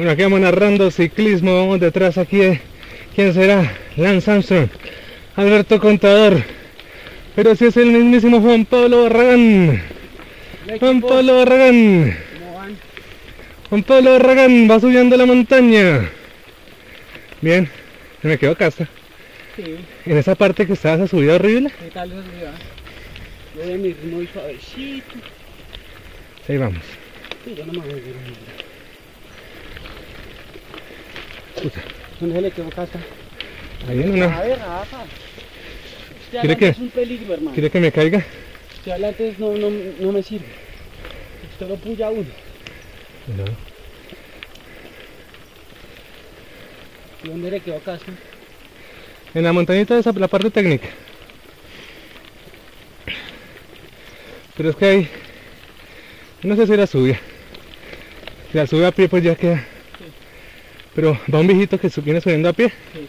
Bueno, aquí vamos narrando ciclismo, vamos detrás aquí de quién será, Lance Armstrong, Alberto Contador, pero si es el mismísimo Juan Pablo Barragán, Juan Pablo Barragán. Juan Pablo Barragán va subiendo la montaña. Bien, se me quedó casa. Sí, En esa parte que estaba esa subida horrible, ¿qué tal esa ciudad? Yo voy a mi ritmo muy suavecito. ahí vamos. Sí, yo no me voy a ir. ¿Dónde se le quedó casa? ahí en una. A ver, Rafa. Este ¿Quiere qué? es un peligro, hermano. ¿Quiere que me caiga? Este adelante no, no, no me sirve. Usted lo puya uno. No. ¿Y dónde le quedó casa? En la montañita esa la parte técnica. Pero es que hay. No sé si la subida. Si la sube a pie pues ya queda. Pero va un viejito que viene subiendo a pie. Sí.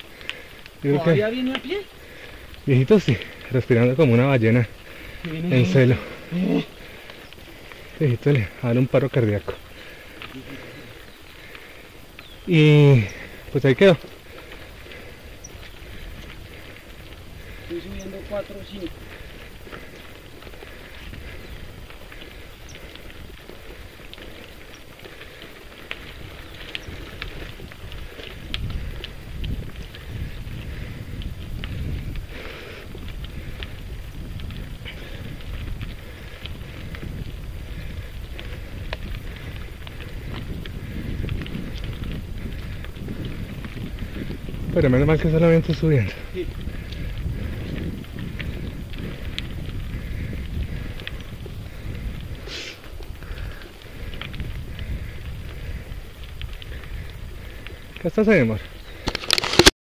Yo ¿Todavía que viene a pie? viejito sí, respirando como una ballena Viene en celo. Viejito le da un paro cardíaco. Y pues ahí quedó. Estoy subiendo 4 o 5. Pero menos mal que solamente subiendo. ¿Qué hasta se demora?